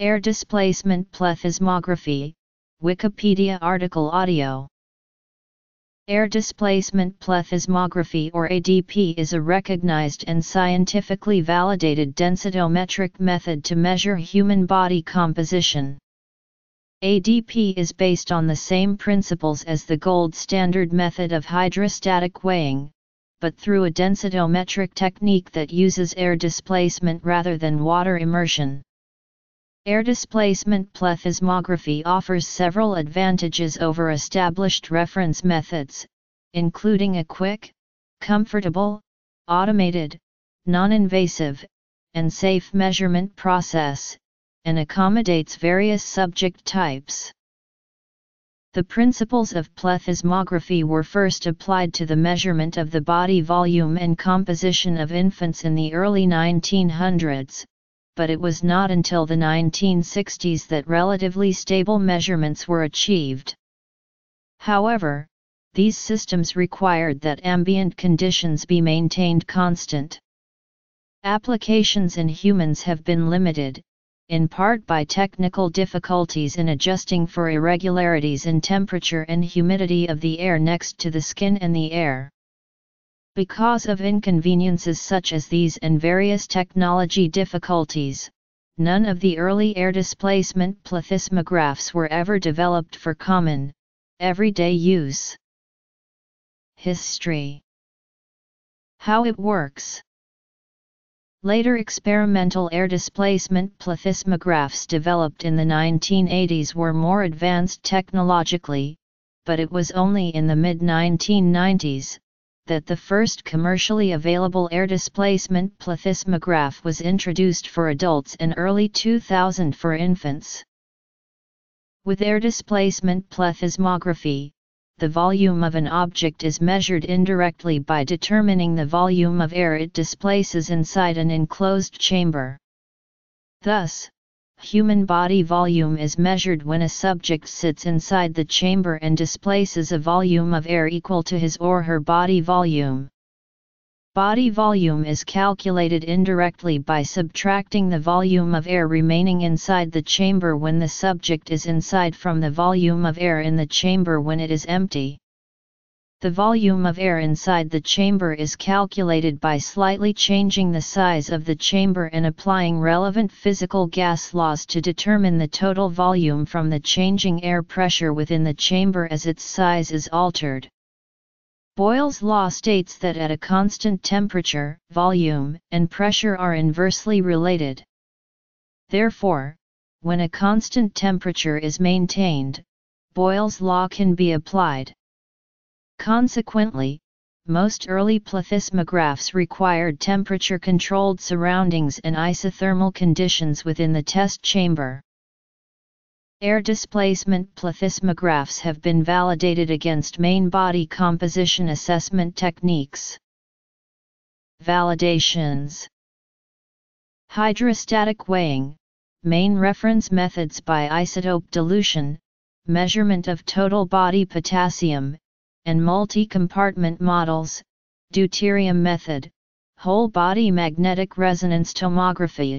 Air displacement plethysmography, Wikipedia article audio. Air displacement plethysmography or ADP is a recognized and scientifically validated densitometric method to measure human body composition. ADP is based on the same principles as the gold standard method of hydrostatic weighing, but through a densitometric technique that uses air displacement rather than water immersion. Air displacement plethysmography offers several advantages over established reference methods, including a quick, comfortable, automated, non-invasive, and safe measurement process, and accommodates various subject types. The principles of plethysmography were first applied to the measurement of the body volume and composition of infants in the early 1900s, but it was not until the 1960s that relatively stable measurements were achieved. However, these systems required that ambient conditions be maintained constant. Applications in humans have been limited, in part by technical difficulties in adjusting for irregularities in temperature and humidity of the air next to the skin and the air. Because of inconveniences such as these and various technology difficulties, none of the early air displacement plethysmographs were ever developed for common, everyday use. History. How it works. Later experimental air displacement plethysmographs developed in the 1980s were more advanced technologically, but it was only in the mid-1990s, that the first commercially available air displacement plethysmograph was introduced for adults and early 2000 for infants. With air displacement plethysmography, the volume of an object is measured indirectly by determining the volume of air it displaces inside an enclosed chamber. Thus, Human body volume is measured when a subject sits inside the chamber and displaces a volume of air equal to his or her body volume. Body volume is calculated indirectly by subtracting the volume of air remaining inside the chamber when the subject is inside from the volume of air in the chamber when it is empty. The volume of air inside the chamber is calculated by slightly changing the size of the chamber and applying relevant physical gas laws to determine the total volume from the changing air pressure within the chamber as its size is altered. Boyle's law states that at a constant temperature, volume, and pressure are inversely related. Therefore, when a constant temperature is maintained, Boyle's law can be applied. Consequently, most early plethysmographs required temperature-controlled surroundings and isothermal conditions within the test chamber. Air displacement plethysmographs have been validated against main body composition assessment techniques. Validations Hydrostatic weighing, main reference methods by isotope dilution, measurement of total body potassium, and multi-compartment models, deuterium method, whole body magnetic resonance tomography.